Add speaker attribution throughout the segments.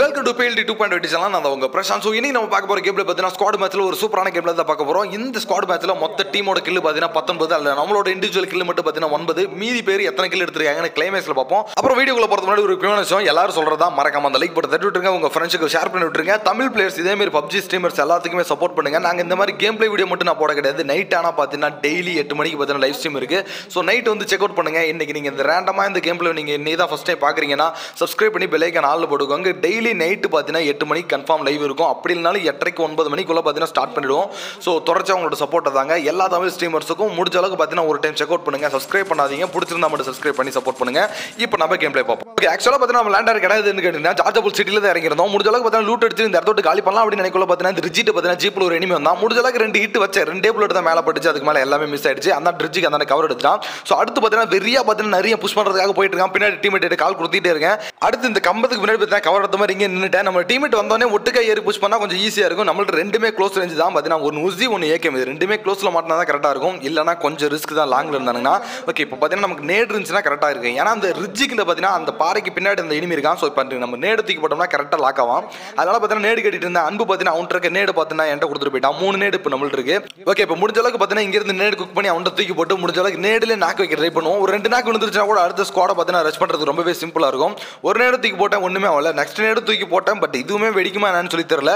Speaker 1: Welcome to BLD two point eighty நான் உங்க Prashanth. So இனி நம்ம பார்க்க போகிற கேம்ல பார்த்தீங்கன்னா ஸ்குவாட் மேட்ச்ல ஒரு சூப்பரான கேம்ல தான் பார்க்க போகிறோம் இந்த ஸ்குவாட் மேட்ச்ல மொத்த டீமோட கில்லு பார்த்தீங்கன்னா பத்தொன்பது அல்ல. நம்மளோட இண்டிவிஜுவல் கில்லு மட்டும் பார்த்தீங்கன்னா ஒன்பது. மீதி பேர் எத்தனை கில் எடுத்துருக்காங்கன்னு கிளைமேக்ஸ்ல பார்ப்போம். அப்புறம் வீடியோக்குள்ள போகிறது முன்னாடி ஒரு முக்கியமான விஷயம். எல்லாரும் சொல்கிறதா மறக்காம அந்த லைக் பட்டு தட்டி விட்டுருங்க. உங்கள் ஃப்ரெண்ட்ஸுக்கு ஷேர் பண்ணி விட்டுருங்க. தமிழ் பிளேயர்ஸ் இதே மாதிரி பப்ஜி ஸ்ட்ரீமர்ஸ் எல்லாத்துக்குமே சப்போர்ட் பண்ணுங்க. நாங்கள் இந்த மாதிரி கேம் பிளே வீடியோ மட்டும் நான் போட கிடையாது. நைட் ஆனால் பார்த்தீங்கன்னா டெய்லி எட்டு மணிக்கு பார்த்தீங்கன்னா லைவ் ஸ்ட்ரீம் இருக்குது ஸோ நைட் வந்து செக் அவுட் பண்ணுங்க. இன்னைக்கு நீங்கள் இந்த ரேண்டமாக இந்த கேம் பிளே நீங்க இன்னைக்கு தான் ஃபஸ்ட் டைம் பார்க்குறீங்கன்னா சப்ஸ்கிரைப் பண்ணி பெல்லைக்கான ஆள் போட்டுக்கோங்க. டெய்லி நைட்டு பார்த்தீங்கன்னா எட்டு மணிக்கு கன்ஃபார்ம் லைவ் இருக்கும். அப்படி இல்லைனாலும் எட்டரைக்கு ஒன்பது மணிக்குள்ளே பார்த்தீங்கன்னா ஸ்டார்ட் பண்ணிடுவோம். ஸோ தொடர்ச்சி அவங்களோட சப்போர்ட்டை தாங்க. எல்லா தமிழ் ஸ்ட்ரீமர்ஸுக்கும் முடிஞ்ச அளவுக்கு பார்த்தீங்கன்னா ஒரு டைம் செக் அவுட் பண்ணுங்கள் சப்ஸ்கிரைப் பண்ணாதீங்க. பிடிச்சிருந்தா மட்டும் சப்ஸ்கிரைப் பண்ணி சப்போர்ட் பண்ணுங்கள் இப்போ நம்ம கேம் பிளே பார்ப்போம். ஓகே ஆக்சுவலாக பார்த்தீங்கன்னா நம்ம லேண்டர் கிடையாதுன்னு கேட்டீங்கன்னா ஜார்ஜபுல் சிட்டியில் தான் இறங்கிருந்தோம் முடிஞ்ச அளவுக்கு பார்த்தீங்கன்னா லூட் அடிச்சு இந்த இடத்த காலி பண்ணலாம் அப்படின்னு நினைக்கல பார்த்தீங்கன்னா இந்த ரிஜிட் பார்த்தீங்கன்னா ஜீப்பில் ஒரு எனிமி வந்தான். முடிஞ்ச அளவுக்கு ரெண்டு ஹிட் வச்சேன் ரெண்டே புல்லட் தான் மேலே பட்டுச்சு. அதுக்கு மேலே எல்லாமே மிஸ் ஆயிடுச்சு. அந்த ட்ரிட்ஜுக்கு அந்த கவர் எடுத்தான் ஸோ அடுத்து பார்த்தீங்கன்னா வெறியா பார்த்தீங்கன்னா நிறைய புஷ் பண்ணுறதுக்காக போயிட்டு இருக்கான் பின்னாடி டீமேட் கால் கொடுத்துட்டே இருக்கேன். அடுத்து இந்த கம்பத்துக்கு முன்னாடி பார்த்தீங்கன்னா கவர் எடுத்த மாதிரி இங்கே நின்றுட்டேன் நம்ம டீமேட் வந்தோடனே ஒட்டுக்கா ஏறி புஷ் பண்ணால் கொஞ்சம் ஈஸியாக இருக்கும். நம்மள்ட்ட ரெண்டுமே க்ளோஸ் ரேஞ்ச் தான். பார்த்தீங்கன்னா ஒரு உசி ஒன்று ஏகேம் இது ரெண்டுமே க்ளோஸில் மாட்டினா தான் கரெக்டாக இருக்கும். இல்லைனா கொஞ்சம் ரிஸ்க் தான். லாங்கில் இருந்தாங்கன்னா ஓகே இப்போ பார்த்தீங்கன்னா நமக்கு நேடு இருந்துச்சுன்னா கரெக்டாக இருக்கும் ஏன்னா அந்த ரிஜிக்கில் பார்த்தீங்கன்னா அந்த பாறைக்கு பின்னாடி அந்த இனிமே இருக்கான். ஸோ இப்போ நம்ம நேடு தூக்கி போட்டோம்னா கரெக்டாக லாக் ஆகும் அதனால பார்த்தீங்கன்னா நேடு கட்டிட்டு இருந்தேன். அன்பு பார்த்தீங்கன்னா அவன் இருக்க நேடு பார்த்தீங்கன்னா என்கிட்ட கொடுத்துட்டு போயிட்டான். மூணு நேடு இப்போ நம்மள்ட்ட இருக்கு. ஓகே இப்போ முடிஞ்ச அளவுக்கு பார்த்தீங்கன்னா இங்கிருந்து நேடு குக் பண்ணி அவன்கிட்ட தூக்கி போட்டு முடிஞ்ச அளவுக்கு நேடுல நாக்கு வைக்க ட்ரை பண்ணுவோம். ஒரு ரெண்டு நாக்கு விழுந்துருச்சுன்னா கூட அடுத்த ஸ்குவாடை பார்த்தீங்கன்னா ரெஸ்ட் பண்ணுறது ரொம்பவே சிம்பிளாக இருக்கும். ஒரு நேடு தூக்கி போட்டேன் ஒன்றுமே ஆகல. நெக்ஸ்ட் நேடு தூக்கி போட்டேன் பட் இதுவுமே வெடிக்குமா என்னன்னு சொல்லி தெரியல.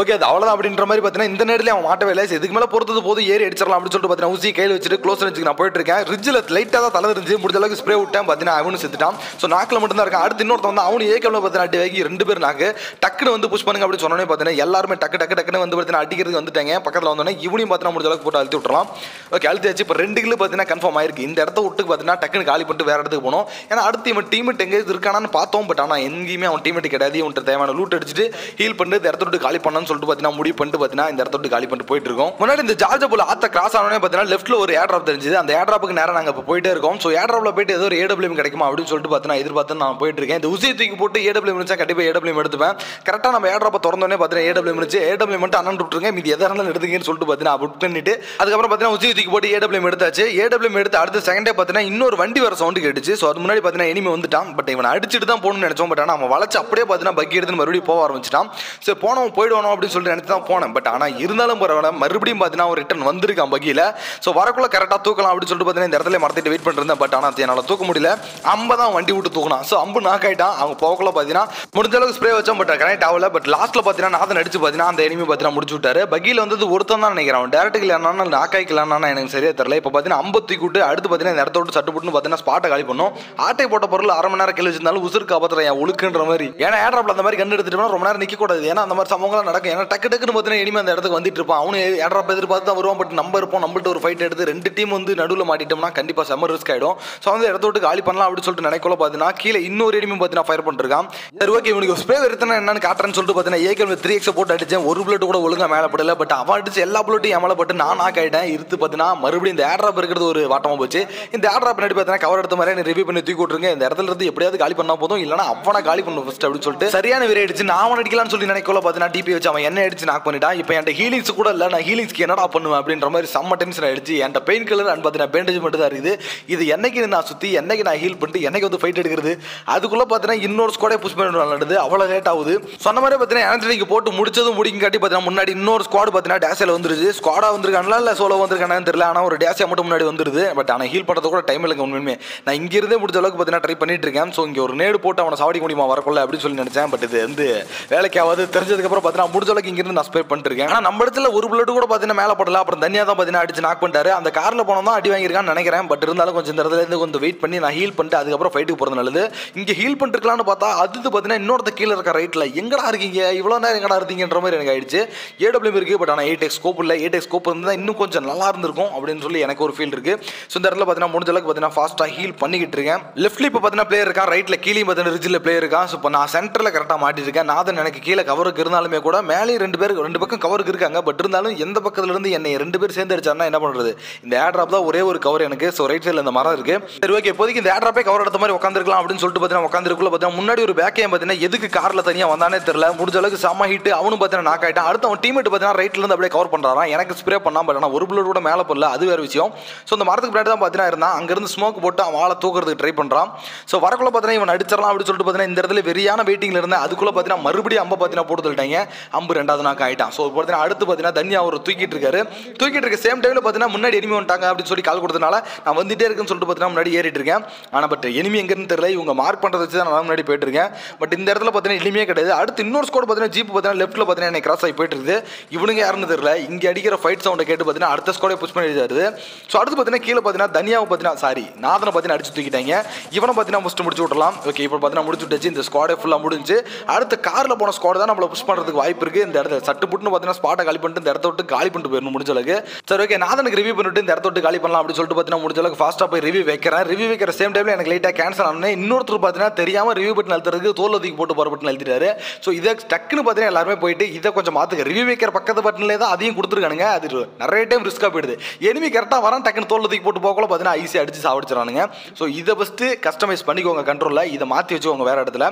Speaker 1: ஓகே அது அவ்வளோதான் அப்படின்ற மாதிரி பார்த்தீங்கன்னா இந்த நேரத்தில் அவன் மாட்டவே இல்லை. இதுக்கு மேலே பொறுத்தது போது ஏறி அடிச்சிடலாம் அப்படின்னு சொல்லிட்டு பார்த்தீங்கன்னா ஊசி கையில் வச்சுட்டு க்ளோஸ் ரேஞ்சுக்கு நான் போயிட்டு இருக்கேன். ரிட்ஜில் லைட்டாக தான் தலை தெரிஞ்சு முடிஞ்ச அளவுக்கு ஸ்ப்ரே விட்டேன். பார்த்தீங்கன்னா அவனு செத்துட்டான். ஸோ நாக்கில் மட்டும் தான் இருக்கான். அடுத்து இன்னொருத்த வந்து அவனு ஏக்கமில் பார்த்தீங்கன்னா அடி வாங்கி ரெண்டு பேர் நாக்கு. டக்குன்னு வந்து புஷ் பண்ணுங்க அப்படின்னு சொன்னோன்னே பார்த்தீங்கன்னா எல்லாருமே டக்கு டக்கு டக்குன்னு வந்து பார்த்தீங்கன்னா அடிக்கிறதுக்கு வந்துட்டாங்க. பக்கத்தில் வந்தோடனே இவனையும் பார்த்தீங்கன்னா முடிஞ்ச அளவுக்கு போட்டு அழுத்தி விட்டுறலாம். ஓகே அழுத்தியாச்சு. இப்போ ரெண்டு கிலோ பார்த்தீங்கன்னா கன்ஃபார்ம் ஆயிருக்கு. இந்த இடத்த விட்டு பார்த்தீங்கன்னா டக்குன்னு காலி பண்ணிட்டு வேறு இடத்துக்கு போனோம். ஏன்னா அடுத்து இவன் டீமெட் எங்கே இருக்கானான்னு பார்த்தோம். பட் ஆனால் எங்கேயுமே அவன் டீமெட் கிடையாது. இவன்ட்டு தேவையான லூட் அடிச்சுட்டு ஹீல் பண்ணிட்டு இந்த இடத்த விட்டு காலி பண்ணான்னு சொல்லிட்டு பார்த்தீங்கன்னா முடிவு பண்ணிட்டு பார்த்தீங்கன்னா இந்த இடத்த விட்டு காலி பண்ணிட்டு போயிட்டு இருக்கோம் முன்னாடி இந்த ஜார்ஜ் போல ஆத்த கிராஸ் ஆனோடனே பார்த்தீங்கன்னா லெஃப்ட்ல ஒரு ஏர் ட்ராப் தெரிஞ்சது. அந்த ஏர் ட்ராப்புக்கு நேரம் நாங்கள் இப்போ போயிட்டே இருக்கோம். ஸோ ஏர் ட்ராப்ல போயிட்டு ஏதோ ஒரு ஏடபிள்யூம் கிடைக்குமா அப்படின்னு சொல்லிட்டு பார்த்தீங்கன்னா எதிர்பார்த்து நான் போயிட்டு இருக்கேன் இந்த உசியை தூக்கி போட்டு ஏடபிள்யூம் இருந்துச்சா கண்டிப்பாக ஏடபிள்யூம் எடுத்துப்பேன். கரெக்டாக நம்ம ஏர் ட்ராப்பை திறந்தோடனே பார்த்தீங்கன்னா ஏடபிள்யூம் இருந்துச்சு ஏடபிள்யூம் மட்டும் அண்ணன் விட்டுருங்க. மீதி எதாக இருந்தாலும் எடுத்துங்கன்னு சொல்லிட்டு பார்த்தீங்கன்னா புக் பண்ணிட்டு அதுக்கப்புறம் பார்த்தீங்கன்னா உசியை தூக்கி போட்டு ஏடபிள்யூம் எடுத்தாச்சு. ஏடபிள்யூம் எடுத்து அடுத்த செகண்டே பார்த்தீங்கன்னா இன்னொரு வண்டி வர சவுண்டு கேட்டுச்சு. ஸோ அது முன்னாடி பார்த்தீங்கன்னா இனிமே வந்துட்டான். பட் இவன் அடிச்சுட்டு தான் போகணும்னு நினைச்சோம். பட் ஆனால் அவன் வளைச்சு அப்படியே பார்த்தீங்கன்னா பக்கி எடுத்து மறுபடியும் போக ஆரம்பிச்சிட்டான். சரி போனவன் போயிடுவானோ அப்படின்னு சொல்லிட்டு நினைச்சு தான் போனேன். பட் ஆனால் இருந்தாலும் பரவாயில்ல மறுபடியும் பார்த்தீங்கன்னா ஒரு ரிட்டன் வந்திருக்கான் பகியில். ஸோ வரக்குள்ள கரெக்டாக தூக்கலாம் அப்படின்னு சொல்லிட்டு பார்த்தீங்கன்னா இந்த இடத்துல மறந்துட்டு வெயிட் பண்ணிருந்தேன் பட் ஆனால் என்னால் தூக்க முடியல. அம்பை தான் வண்டி விட்டு தூக்கினான். ஸோ அம்பு நாக் ஆகிட்டான் அவங்க போகக்குள்ள பார்த்தீங்கன்னா முடிஞ்ச அளவுக்கு ஸ்ப்ரே வச்சோம் பட் கனெக்ட் ஆகல. பட் லாஸ்ட்டில் பார்த்தீங்கன்னா நாதன் அடிச்சு பார்த்தீங்கன்னா அந்த எனிமி பார்த்தீங்கன்னா முடிச்சு விட்டாரு. பகியில் வந்து ஒருத்தன் தான் நினைக்கிறேன். அவன் டேரக்ட் இல்லைனா நாக்காய்க்கலான்னு எனக்கு சரியாக தெரியல. இப்போ பார்த்தீங்கன்னா ஐம்பத்தி கூட்டு அடுத்து பார்த்தீங்கன்னா இந்த இடத்த விட்டு சட்டு போட்டுன்னு பார்த்தீங்கன்னா ஸ்பாட்டை காலி பண்ணும். ஆட்டை போட்ட பொருள் அரை மணி நேரம் கழிச்சு வச்சிருந்தாலும் உசுருக்கு காப்பாற்றுறேன் என் ஒழுக்குன்ற மாதிரி. ஏன்னா ஏட்ராப்ல அந்த மாதிரி கண்டு எடுத்துட்டு ரொம்ப நேரம் நிற்க கூடாது ஏன்னா அந்த மாதிரி சம்பவங்கள்லாம் நடக்கும். ஏன்னா டக்கு டக்குன்னு பார்த்தீங்கன்னா எனிமே அந்த இடத்துக்கு வந்துட்டு இருப்பான். அவனு ஏட்ராப் எதிர்பார்த்து தான் வருவான். பட் நம்ம இருப்போம். நம்மள்ட்ட ஒரு ஃபைட் எடுத்து ரெண்டு டீம் வந்து நடுவில் மாட்டிட்டோம்னா கண்டிப்பாக செம்ம ரிஸ்க் ஆகிடும் ஸோ வந்து இடத்த விட்டு காலி பண்ணலாம் அப்படின்னு சொல்லிட்டு நினைக்கல பார்த்தீங்கன்னா கீழே இன்னொரு எனிமே பார்த்தீங்கன்னா ஃபயர் பண்ணிருக்கான். சரி ஓகே இவனுக்கு ஸ்ப்ரே எடுத்தனா என்னன்னு காட்டுறேன்னு சொல்லிட்டு பார்த்தீங்கன்னா ஏகே த்ரீ எக்ஸ் போட்டு அடிச்சேன். ஒரு புல்லட் கூட ஒழுங்காக மேலே படல. பட் அவன் அடிச்சு எல்லா புல்லட்டும் மேலே பட்டு நான் நாக் ஆகிட்டேன் இருத்து பார்த்தீங்கன்னா மறுபடியும் இந்த ஏட்ராப் இருக்கிறது ஒரு வாட்டமாக போச்சு. இந்த ஏட்ராப் பின்னாடி பார்த்தீங்கன்னா கவர் எடுத்த மாதிரி ரிவ்யூ பண்ணி தூக்கி விட்டுருங்க. இந்த இடத்துல இருந்து எப்படியாவது காலி பண்ணா போதும். இல்லைனா அவனை காலி பண்ணும் ஃபஸ்ட் அப்படின்னு சொல்லிட்டு சரியான விரை அடிச்சு நான் அவன் அடிக்கலாம்னு சொல்லி நினைக்கல பார்த்தீங்கன்னா டிபி வச்சு அவன் என்ன அடிச்சு நாக் பண்ணிட்டான். இப்போ என்கிட்ட ஹீலிங்ஸ் கூட இல்லை. நான் ஹீலிங்ஸ்க்கு என்னடா பண்ணுவேன் அப்படின்ற மாதிரி செம்ம டென்ஷன் ஆயிடுச்சு. என்கிட்ட பெயின் கில்லர் அண்ட் பார்த்தீங்கன்னா பேண்டேஜ் மட்டும் தான் இருக்குது. இது என்னைக்கு நான் சுற்றி என்னைக்கு நான் ஹீல் பண்ணிட்டு என்னைக்கு வந்து ஃபைட் எடுக்கிறது? அதுக்குள்ளே பார்த்தீங்கன்னா இன்னொரு ஸ்குவாடே புஷ் பண்ணி நடந்தது அவ்வளோ லேட் ஆகுது. சொன்ன மாதிரி பார்த்தீங்கன்னா ஆண்டனிக்கு போட்டு முடிச்சதும் முடிக்கும் காட்டி பார்த்தீங்கன்னா முன்னாடி இன்னொரு ஸ்குவாட் பார்த்தீங்கன்னா டேசில் வந்துருச்சு. ஸ்குவாடாக வந்திருக்காங்களா இல்லை சோலோ வந்திருக்கானு தெரியல. ஆனால் ஒரு டேசியா மட்டும் முன்னாடி வந்துருது. பட் ஆனால் ஹீல் பண்ணுறது கூட டைம் இல்லைங்க உண்மையுமே. நான் இங்கிருந்தே முடிஞ்ச அளவுக்கு பார்த்தீங்கன்னா ட்ரை பண்ணிட்டு இருக்கேன். ஸோ இங்கே ஒரு நேடு போட்டு அவனை சாவடி முடியுமா? வரக்குள்ள அப்படின்னு சொல்லி நினைச்சேன். பட் இது வந்து வேலைக்கு ஆகாது தெரிஞ்சதுக்கப்புறம் பார்த்தீங்கன்னா முடிஞ்ச அளவுக்கு இங்கிருந்து நான் ஸ்பே பண்ணிட்டு இருக்கேன். ஆனால் நம்ம இடத்துல ஒரு புல்லட் கூட பார்த்தீங்கன்னா மேலே படல. அப்புறம் தனியாக தான் பார்த்தீங்கன்னா அடிச்சு நாக் பண்ணிட்டாரு. அந்த காரில் போனோம் தான் அடி வாங்கியிருக்கான்னு நினைக்கிறேன். பட் இருந்தாலும் கொஞ்சம் இந்த இடத்துல இருந்து கொஞ்சம் வெயிட் பண்ணி நான் ஹீல் பண்ணிட்டு அதுக்கப்புறம் ஃபைட்டுக்கு போகிறது நல்லது. இங்கே ஹீல் பண்ணிருக்கலாம்னு பார்த்தா அது பார்த்தீங்கன்னா இன்னொருத்த கீழே இருக்க ரைட்டில் எங்கடா இருக்கீங்க? இவ்வளோ நேரம் எங்கடா இருக்கீங்கன்ற மாதிரி எனக்கு ஆயிடுச்சு. ஏடபிள்யூ இருக்குது பட் ஆனால் எயிட் எக்ஸ் ஸ்கோப் இல்லை. எயிட் எக்ஸ் ஸ்கோப் இருந்தால் இன்னும் கொஞ்சம் நல்லா இருந்திருக்கும் அப்படின்னு சொல்லி எனக்கு ஒரு ஃபீல் இருக்குது ஸோ இந்த இடத்துல பார்த்தீங்கன்னா முடிஞ்ச அளவுக்கு பார்த்தீங்கன்னா ஃபாஸ்ட்டாக ஹீல் பண்ணிக்கிட்டு இருக்கேன். லெஃப்ட்ல இப்போ பார்த்தீங்கன்னா பிளேயர் இருக்கான். ரைட்டில் கீழே பார்த்தீங்கன்னா ரிஜில் பிளேயர் இருக்கான். ஸோ இப்போ நான் சென்டரில் கரெக்டாக மாட்டிருக்கேன் நாதன் எனக்கு கீழே கவருக்கு இருந்தாலுமே கூட மேலேயும் ரெண்டு பேர் ரெண்டு பக்கம் கவருக்கு இருக்காங்க. பட் இருந்தாலும் எந்த பக்கத்துல இருந்து என்னை ரெண்டு பேர் சேர்ந்து அடிச்சாருன்னா என்ன பண்ணுறது இந்த ஏட்ராப் தான் ஒரே ஒரு கவர் எனக்கு. ஸோ ரைட் சைடில் இந்த மரம் இருக்கு. சரி ஓகே இப்போதைக்கு இந்த ஏட்ராப்பே கவர் எடுத்த மாதிரி உட்காந்துருக்கலாம் அப்படின்னு சொல்லிட்டு பார்த்தீங்கன்னா உட்காந்துருக்குள்ள பார்த்தீங்கன்னா முன்னாடி ஒரு பேக்கையும் பார்த்தீங்கன்னா எதுக்கு காரில் தனியாக வந்தானே தெரியல. முடிஞ்ச அளவுக்கு செம்ம ஹீட் அவனும் பார்த்தீங்கன்னா நாக் ஆகிட்டான் அடுத்து அவன் டீமேட் பார்த்தீங்கன்னா ரைட்ல இருந்து அப்படியே கவர் பண்ணுறான் எனக்கு ஸ்ப்ரே பண்ணாமல் பட் ஆனால் ஒரு புல்லட் கூட மேலே போடல. அது வேற விஷயம். ஸோ இந்த மரத்துக்கு பின்னாடி தான் பார்த்தீங்கன்னா இருந்தான். அங்கேருந்து ஸ்மோக் போட்டு அவன் ஆளை தூக்குறதுக்கு ட்ரை பண்ணுறான் ஸோ வரக்குள்ள பார்த்தீங்கன்னா இவன் அடிச்சிடலாம் அப்படின்னு சொல்லிட்டு பார்த்தீங்கன்னா இந்த இடத்துல வெறியான வெயிட்டிங்ல இருந்தேன். அதுக்குள்ள பார்த்தீங்கன்னா மறுபடியும் அம்ப பார்த்தீங்கன்னா போட்டு தள்ளிட்டாங்க. அம்பு ரெண்டாவது நாக்கு ஆகிட்டான் ஸோ பார்த்தீங்கன்னா அடுத்து பார்த்தீங்கன்னா தனியா அவர் தூக்கிட்டு இருக்காரு. தூக்கிட்டு இருக்க சேம் டைமில் பார்த்தீங்கன்னா முன்னாடி எனிமி வந்துட்டாங்க அப்படின்னு சொல்லி கால் கொடுத்தனால நான் வந்துட்டே இருக்குன்னு சொல்லிட்டு பார்த்தீங்கன்னா முன்னாடி ஏறிட்டு இருக்கேன். ஆனால் பட் எனிமி எங்கேருந்து தெரியல. இவங்க மார்க் பண்ணுறத வச்சு தான் நான் முன்னாடி போயிட்டு இருக்கேன். பட் இந்த இடத்துல பார்த்தீங்கன்னா எளிமையே கிடையாது. அடுத்து இன்னொரு ஸ்கோர் பார்த்தீங்கன்னா ஜீப் பார்த்தீங்கன்னா லெஃப்ட்டில் பார்த்தீங்கன்னா எனக்கு கிராஸ் ஆகி போயிட்டு இருக்குது. இவனுங்க யாருன்னு தெரியல. இங்கே அடிக்கிற ஃபைட் சவுண்டை கேட்டு பார்த்தீங்கன்னா அடுத்த ஸ்கோடே புஷ் பண்ணி எழுதாரு ஸோ அடுத்து பார்த்தீங்கன்னா கீழே பார்த்தீங்கன்னா தனியாவை பார்த்தீங்கன்னா சாரி நாதனை பார்த்தீங்கன்னா அடிச்சு தூக்கிட்டாங்க. இவனை பார்த்தீங்கன்னா முடிச்சு முடிச்சு விடலாம் ஓகே இப்போ பார்த்தீங்கன்னா முடிச்சு விட்டுச்சு. இந்த ஸ்குவாடே ஃபுல்லாக முடிஞ்சு அடுத்த காரில் போன ஸ்குவாட் தான் நம்மளை புஷ் பண்ணுறதுக்கு வாய்ப்பு இருக்குது இந்த இடத்துல சட்டு புட்டுன்னு பார்த்தீங்கன்னா ஸ்பாட்டை காலி பண்ணிட்டு இந்த இடத்த விட்டு காலி பண்ணிட்டு போயிடணும் முடிஞ்ச அளவுக்கு. சரி ஓகே நாதனுக்கு ரிவ்யூ பண்ணிட்டு இந்த இடத்த விட்டு காலி பண்ணலாம் அப்படின்னு சொல்லிட்டு பார்த்தீங்கன்னா முடிஞ்ச அளவுக்கு ஃபாஸ்ட்டாக போய் ரிவ்யூ வைக்கிறேன். ரிவ்யூ வைக்கிற சேம் டைமில் எனக்கு லைட்டாக கேன்சல் ஆனால் இன்னொருத்தர் பார்த்தீங்கன்னா தெரியாமல் ரிவ்யூ பட்டன் அழுத்துறதுக்கு தோல் ஒதுக்கி போட்டு போகிற பட்டன் அழுத்திட்டாரு. ஸோ இதை டக்குன்னு பார்த்தீங்கன்னா எல்லாருமே போயிட்டு இதை கொஞ்சம் மாற்றுக்க ரிவ்யூ வைக்கிற பக்கத்து பட்டன்லேயே தான் அதையும் கொடுத்துருக்கானுங்க. அது நிறைய டைம் ரிஸ்க்காக போயிடுது. எனிமி கரெக்டாக வரான் டக்குன்னு தோல் ஒதுக்கி போட்டு போகல பார்த்தீங்கன்னா ஈஸியாக அடிச்சு சாப்பிடுச்சுறானுங்க ஸோ இதை ஃபஸ்ட்டு கஸ்டமைஸ் பண்ணிக்கோங்க கண்ட்ரோலில் இதை மாற்றி வச்சுக்கோங்க வேறு இடத்துல.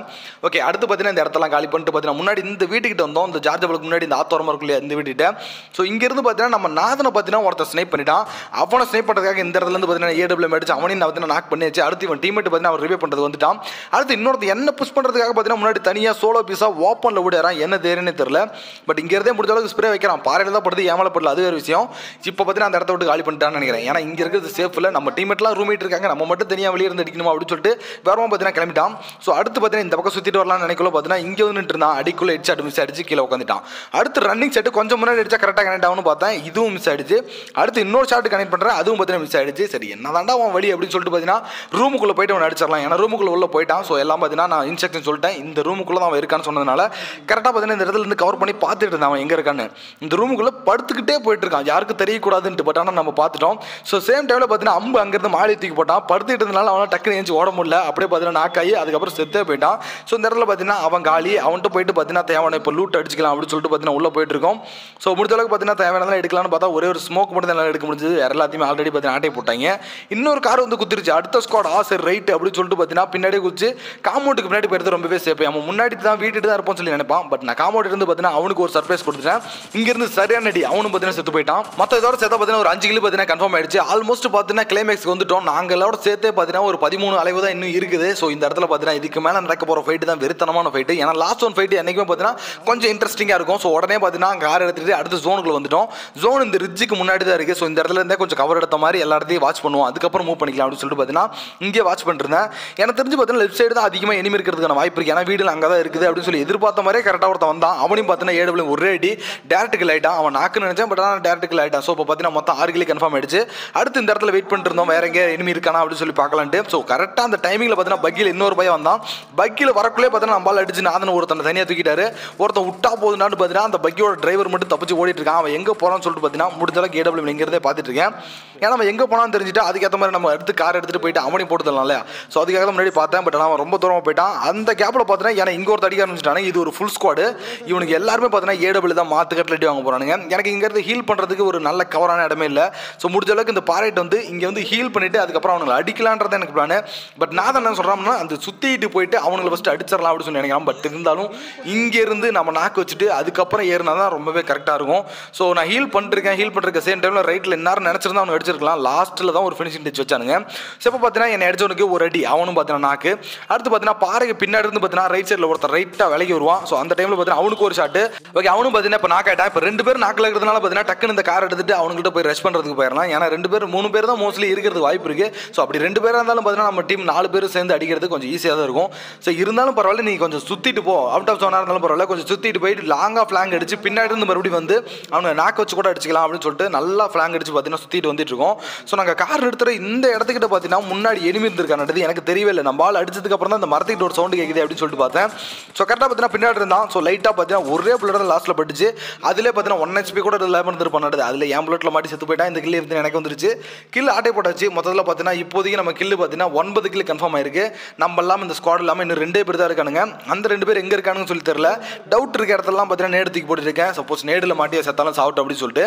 Speaker 1: ஓகே அடுத்து பார்த்தீங்கன்னா இந்த இடத்தெல்லாம் காலி பண்ணிட்டு பார்த்தீங்கன்னா முன்னாடி இந்த வீட்டுக்கிட்ட வந்தோம். இந்த ஜார்ஜபிளுக்கு முன்னாடி இந்த ஆத்தோரமாக இருக்கும் இல்லையா இந்த வீட்டுக்கிட்ட. ஸோ இங்கேருந்து பார்த்தீங்கன்னா நம்ம நாதனை பார்த்தீங்கன்னா ஒருத்தர் ஸ்னைப் பண்ணிட்டான். அவனை ஸ்னைப் பண்ணுறதுக்காக இந்த இடத்துல இருந்து பார்த்தீங்கன்னா ஏடபிள்யூ அடிச்சு அவனையும் நான் பார்த்தீங்கன்னா நாக் பண்ணி வச்சு அடுத்து இவன் டீமேட் பார்த்தீங்கன்னா அவர் ரிவ்யூ பண்ணுறது வந்துட்டான். அடுத்து இன்னொருத்த என்ன புஷ் பண்ணுறதுக்காக பார்த்தீங்கன்னா முன்னாடி தனியாக சோலோ பீஸாக ஓப்பனில் விடுறான். என்ன தேருன்னு தெரியல. பட் இங்கேருந்தே முடிஞ்ச அளவுக்கு ஸ்ப்ரே வைக்கிறான். பாறையில் தான் படுது ஏமால படல. அது ஒரு விஷயம். இப்போ பார்த்தீங்கன்னா அந்த இடத்த விட்டு காலி பண்ணிட்டான்னு நினைக்கிறேன். ஏன்னா இங்கே இருக்கிறது சேஃப் இல்லை. நம்ம டீமேட்லாம் ரூமேட் இருக்காங்க. நம்ம மட்டும் தனியாக வெளியே இருந்து அடிக்கணுமா அப்படின்னு சொல்லிட்டு வேறமா பார்த்தீங்கன்னா கிளம்பிட்டான். ஸோ அடுத்து பார்த்தீங்கன்னா இந்த பக்கம் சுற்றிட்டு வரலாம்னு நினைக்கல பார்த்தீங்கன்னா இங்கே வந்து இருந்தான். அடிக்குள்ளே ஹெட் ஷாட் மிஸ் அடிச்சு கீழே உட்காந்துட்டான் அடுத்து ரன்னிங் செட்டு கொஞ்சம் முன்னாடி அடிச்சா கரெக்டாக கனெக்ட் ஆகும்னு பார்த்தேன். இதுவும் மிஸ் ஆயிடுச்சு. அடுத்து இன்னொரு ஷாட் கனெக்ட் பண்ணுறேன் அதுவும் பார்த்தீங்கன்னா மிஸ் ஆயிடுச்சு. சரி என்னதாண்டா அவன் வழி அப்படின்னு சொல்லிட்டு பார்த்தீங்கன்னா ரூமுக்குள்ளே போயிட்டு அவன் அடிச்சிடலாம். ஏன்னா ரூமுக்குள்ளே உள்ள போயிட்டான். ஸோ எல்லாம் பார்த்தீங்கன்னா நான் இன்ஸ்ட்ரக்ஷன் சொல்லிட்டேன். இந்த ரூமுக்குள்ளே தான் அவன் இருக்கான்னு சொன்னதுனால கரெக்டாக பார்த்தீங்கன்னா இந்த இடத்துல இருந்து கவர் பண்ணி பார்த்துட்டு இருந்தான் அவன் எங்கே இருக்கான்னு. இந்த ரூமுக்குள்ளே படுத்துக்கிட்டே போயிட்டு இருக்கான். யாருக்கும் தெரியக்கூடாதுன்ட்டு பட் ஆனால் நம்ம பார்த்துட்டோம். ஸோ சேம் டைமில் பார்த்தீங்கன்னா அம்பு அங்கேருந்து மாடி தூக்கி போட்டான். படுத்துட்டு இருந்தனால அவனால் டக்குனு ஏஞ்சி ஓட முடியல. அப்படியே பார்த்தீங்கன்னா நாக்காயி அதுக்கப்புறம் செத்தே போயிட்டான். ஸோ இந்த இடத்துல பார்த்தீங்கன்னா அவன் காலி. அவன்கிட்ட போயிட்டு பார்த்தீங்கன்னா தேவனை இப்போ லூட் வச்சுக்கலாம் அப்படின்னு சொல்லிட்டு பார்த்தீங்கன்னா உள்ளே போயிட்டு இருக்கோம் ஸோ முடிஞ்ச அளவுக்கு பார்த்தீங்கன்னா தேவையானதெல்லாம் எடுக்கலாம்னு பார்த்தா ஒரே ஒரு ஸ்மோக் மட்டும் தான் எடுக்க முடிஞ்சது. எல்லாத்தையுமே ஆல்ரெடி பார்த்தீங்கன்னா ஆட்டை போட்டாங்க. இன்னொரு கார் வந்து குத்திருச்சு. அடுத்த ஸ்குவாட் ஆசர் சரி ரைட் அப்படின்னு சொல்லிட்டு பார்த்தீங்கன்னா பின்னாடியே குதிச்சு காம்பவுண்டுக்கு பின்னாடி போயிருது ரொம்பவே சேஃப் நம்ம முன்னாடி தான் வீட்டுட்டு தான் இருப்போம்னு சொல்லி நினைப்பான். பட் நான் காமௌண்ட் இருந்து பார்த்தீங்கன்னா அவனுக்கு ஒரு சர்ப்ரைஸ் கொடுத்துட்டேன். இங்கிருந்து சரியான அடி. அவனும் பார்த்தீங்கன்னா செத்து போயிட்டான். மற்ற இதோட சேர்த்தா பார்த்தீங்கன்னா ஒரு அஞ்சு கிலோ பார்த்தீங்கன்னா கன்ஃபார்ம் ஆயிடுச்சு. ஆல்மோஸ்ட் பார்த்தீங்கன்னா கிளைமேக்ஸ்க்கு வந்துட்டோம். நாங்கள் சேர்த்தே பார்த்தீங்கன்னா ஒரு பதிமூணு அளவு தான் இன்னும் இருக்குது. ஸோ இந்த இடத்துல பார்த்தீங்கன்னா இதுக்கு மேலே நடக்க போகிற ஃபைட்டு தான் வெறித்தனமான ஃபைட்டு ஏன்னா லாஸ்ட் ஒன் ஃபைட்டு என்றைக்குமே பார்த்தீங்கன்னா கொஞ்சம் இன்ட்ரெஸ்டிங்காக இருக்கும். ஸோ உடனே பார்த்தீங்கன்னா கார் எடுத்துகிட்டு அடுத்த ஜோனுக்குள்ள வந்துட்டோம். ஜோன் இந்த ரிட்ஜுக்கு முன்னாடி தான் இருக்குது ஸோ இந்த இடத்துல இருந்தே கொஞ்சம் கவர் எடுத்த மாதிரி எல்லா இடத்தையும் வாட்ச் பண்ணுவோம். அதுக்கப்புறம் மூவ் பண்ணிக்கலாம் அப்படின்னு சொல்லிட்டு பார்த்தீங்கன்னா இங்கே வாட்ச் பண்ணிருந்தேன். எனக்கு தெரிஞ்சு பார்த்தீங்கன்னா லெஃப்ட் சைடு தான் அதிகமாக எனிமி இருக்கிறதுக்கான வாய்ப்பு இருக்குது ஏன்னா வீடு அங்கே தான் இருக்குது அப்படின்னு சொல்லி எதிர்பார்த்த மாதிரியே கரெக்டாக ஒருத்தன் வந்தான். அவனையும் பார்த்தீங்கன்னா ஏழு ஒரே அடி. டேரக்ட்டுக்கு லைட்டான் அவன் நாக்கு நினைச்சேன் பட் ஆனால் டேரக்ட்டுக்கு லைட்டான் ஸோ இப்போ பார்த்தீங்கன்னா மொத்தம் ஆறு கிலோ கன்ஃபார்ம் ஆயிடுச்சு. அடுத்து இந்த இடத்துல வெயிட் பண்ணிட்டு இருந்தோம். வேற எங்கே எனிமி இருக்கானா அப்படின்னு சொல்லி பார்க்கலான்ட்டு. ஸோ கரெக்டாக அந்த டைமிங்கில் பார்த்தீங்கன்னா பக்கியில் இன்னொரு பையன் வந்தான். பக்கியில் வரக்குள்ளே பார்த்தீங்கன்னா நம்மளால் அடிச்சு நாதன் ஒருத்தனை தனியாக தூக்கிட்டாரு. ஒருத்தன் விட்டா போதுனான்னு பார்த்தீங்கன்னா அந்த பக்கியோட டிரைவர் மட்டும் தப்பிச்சு ஓடிட்டு இருக்கான். அவன் எங்கே போகிறான்னு சொல்லிட்டு பார்த்தீங்கன்னா முடிஞ்ச அளவுக்கு ஏடபிள்யூ இங்கிறதே பார்த்துட்டு இருக்கேன். ஏன்னா நம்ம எங்கே போனான்னு தெரிஞ்சுட்டு அதுக்கேற்ற மாதிரி நம்ம எடுத்து கார் எடுத்துகிட்டு போயிட்டு அவனையும் போட்டு இல்லையா? ஸோ அதுக்காக தான் முன்னாடி பார்த்தேன். பட் அவன் ரொம்ப தூரமாக போயிட்டான். அந்த கேப்பில் பார்த்தீங்கன்னா ஏன்னா இங்கே ஒரு அடிக்க ஆரம்பிச்சிட்டானே இது ஒரு ஃபுல் ஸ்குவாடு இவனுக்கு எல்லாருமே பார்த்தீங்கன்னா ஏடபிள்யூ தான் மாற்று கட்டில் அடி வாங்க போகிறானுங்க எனக்கு இங்கேருந்து ஹீல் பண்ணுறதுக்கு ஒரு நல்ல கவரான இடமே இல்லை. ஸோ முடிஞ்ச அளவுக்கு இந்த பாரேட் வந்து இங்கே வந்து ஹீல் பண்ணிவிட்டு அதுக்கப்புறம் அவனுங்களை அடிக்கலான்றது எனக்கு பிளான் பட் நான் என்ன சொல்கிறோம்னா அந்த சுற்றிட்டு போயிட்டு அவனுங்களை ஃபஸ்ட்டு அடிச்சிடலாம் அப்படின்னு சொல்லி நினைக்கிறேன். பட் இருந்தாலும் இங்கேருந்து நம்ம நாக்கு வச்சுட்டு அதுக்கப்புறம் ஏறினா தான் ரொம்பவே கரெக்டாக இருக்கும். ஸோ நான் ஹீல் பண்ணிருக்கேன் ஹீல் பண்ணிருக்க சேம் டைமில் ரைட்டில் இன்னாரும் நினச்சிருந்தா அவனுக்கு அடிச்சிருக்கலாம். லாஸ்ட்டில் தான் ஒரு ஃபினிஷிங் டச் வச்சானுங்க. ஸோ இப்போ பார்த்தீங்கன்னா என்னை அடிச்சவனுக்கு ஒரு அடி அவனும் பார்த்தீங்கன்னா நாக்கு. அடுத்து பார்த்தீங்கன்னா பாறைக்கு பின்னாடி இருந்து பார்த்தீங்கன்னா ரைட் சைடில் ஒருத்தர் ரைட்டாக விலகி வருவான். ஸோ அந்த டைமில் பார்த்தீங்கன்னா அவனுக்கு ஒரு ஷாட்டு ஓகே அவனும் பார்த்தீங்கன்னா இப்போ நாக் இப்போ ரெண்டு பேர் நாக்கில் இருக்கிறதுனால பார்த்தீங்கன்னா டக்குன்னு இந்த கார் எடுத்துட்டு அவங்கள்ட்ட போய் ரஷ் பண்ணுறதுக்கு போயிடலாம். ஏன்னா ரெண்டு பேர் மூணு பேர் தான் மோஸ்ட்லி இருக்கிறது வாய்ப்பு இருக்குது ஸோ அப்படி ரெண்டு பேராக இருந்தாலும் பார்த்தீங்கன்னா நம்ம டீம் நாலு பேர் சேர்ந்து அடிக்கிறது கொஞ்சம் ஈஸியாக தான் இருக்கும். ஸோ இருந்தாலும் பரவாயில்ல நீ கொஞ்சம் சுற்றிட்டு போ. அவுட் ஆஃப் சோனாக இருந்தாலும் பரவாயில்ல கொஞ்சம் சுற்றிட்டு போய் போயிட்டு லாங்காக ஃப்ளாங் அடிச்சு பின்னாடி இருந்து மறுபடியும் வந்து அவனை நாக்க வச்சு கூட அடிச்சிக்கலாம் அப்படின்னு சொல்லிட்டு நல்லா ஃப்ளாங் அடிச்சு பார்த்தீங்கன்னா சுற்றிட்டு வந்துட்டு இருக்கோம். ஸோ நாங்கள் கார் நிறுத்துற இந்த இடத்துக்கிட்ட பார்த்தீங்கன்னா முன்னாடி எனிமி இருந்திருக்கானது எனக்கு தெரியவே இல்லை. நம்ம ஆள் அடிச்சதுக்கு அப்புறம் தான் அந்த மரத்துக்கிட்ட ஒரு சவுண்டு கேட்குது அப்படின்னு சொல்லிட்டு பார்த்தேன். ஸோ கரெக்டாக பார்த்தீங்கன்னா பின்னாடி இருந்தான். ஸோ லைட்டாக பார்த்தீங்கன்னா ஒரே புல்லட் தான் லாஸ்ட்டில் பட்டுச்சு. அதிலே பார்த்தீங்கன்னா ஒன் ஹெச்பி கூட இல்லாமல் இருந்திருப்பான் நடது அதில் என் புல்லட்டில் மாட்டி செத்து போயிட்டா இந்த கில்லு வந்து எனக்கு வந்துருச்சு. கில் ஆட்டை போட்டாச்சு. மொத்தத்தில் பார்த்தீங்கன்னா இப்போதைக்கு நம்ம கில்லு பார்த்தீங்கன்னா ஒன்பது கில்லு கன்ஃபார்ம் ஆயிருக்கு. நம்ம இல்லாமல் இந்த ஸ்குவாட் இல்லாமல் இன்னும் ரெண்டே பேர் தான் இருக்கானுங்க. அந்த ரெண்டு பேர் எங்கே இருக்கானுங்கன்னு சொல்லி தெரியல. டவுட் இருக்க இடத்துல. இடத்துலலாம் பார்த்தீங்கன்னா நேடு தூக்கி போட்டுருக்கேன் சப்போஸ் நேடில் மாட்டிய செத்தாலும் சாப்பிட்டு அப்படின்னு சொல்லிட்டு.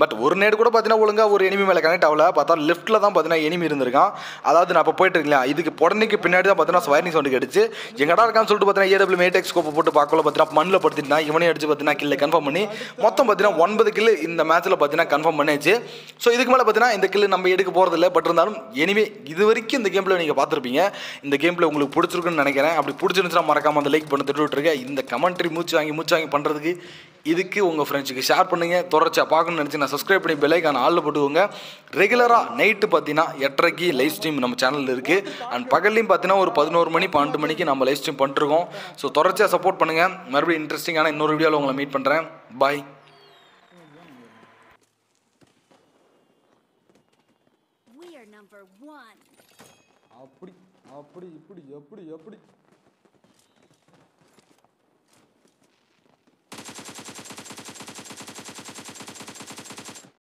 Speaker 1: பட் ஒரு நேடு கூட பார்த்தீங்கன்னா ஒழுங்காக ஒரு எனிமி மேலே கனெக்ட் ஆகல. பார்த்தா லெஃப்ட்டில் தான் பார்த்தீங்கன்னா எனிமி இருந்திருக்கான். அதாவது நான் இப்போ போயிட்டு இருக்கேன் இதுக்கு உடனேக்கு பின்னாடி தான் பார்த்தீங்கன்னா ஸ்வைரிங் சவுண்டு கிடச்சி. எங்கடா இருக்கான்னு சொல்லிட்டு பார்த்தீங்கன்னா ஏடபிள் மேடெக்ஸ் கோப்பை போட்டு பார்க்கல பார்த்தீங்கன்னா மண்ணில் படுத்திட்டு இவனே அடிச்சு பார்த்தீங்கன்னா கில்லை கன்ஃபார்ம் பண்ணி மொத்தம் பார்த்தீங்கன்னா ஒன்பது கில்லு இந்த மேட்ச்சில் பார்த்தீங்கன்னா கன்ஃபார்ம் பண்ணியாச்சு. ஸோ இதுக்கு மேலே பார்த்தீங்கன்னா இந்த கில்லு நம்ம எடுக்க போகிறதில்ல பட் இருந்தாலும் எனிவே இது வரைக்கும் இந்த கேமில் நீங்கள் பார்த்துருப்பீங்க. இந்த கேமில் உங்களுக்கு பிடிச்சிருக்குன்னு நினைக்கிறேன். அப்படி பிடிச்சிருந்துச்சுன்னா மறக்காமல் அந்த லைக் பண்ண திட்டு விட்டுருங்க இந்த கமெண்ட்ரி மூச்சு வாங்கி மூச்சு வாங்கி பண்ணுறதுக்கு இதுக்கு உங்கள் ஃப்ரெண்ட்ஸுக்கு ஷேர் பண்ணுங்கள் தொடர்ச்சியாக பார்க்கணும்னு நினச்சி நான் சப்ஸ்கிரைப் பண்ணி பெல்லைக்கான ஆளில் போட்டுக்கோங்க. ரெகுலராக நைட்டு பார்த்தீங்கன்னா எட்டரைக்கு லைவ் ஸ்ட்ரீம் நம்ம சேனலில் இருக்குது அண்ட் பகல்லையும் பார்த்தீங்கன்னா ஒரு பதினோரு மணி பன்னெண்டு மணிக்கு நம்ம லைவ் ஸ்ட்ரீம் பண்ணிட்டுருக்கோம் ஸோ தொடர்ச்சியாக சப்போர்ட் பண்ணுங்கள் மறுபடியும் இன்ட்ரெஸ்டிங்கான இன்னொரு வீடியோவில் உங்களை மீட் பண்ணுறேன் பாய்.
Speaker 2: அப்படி அப்படி இப்படி எப்படி?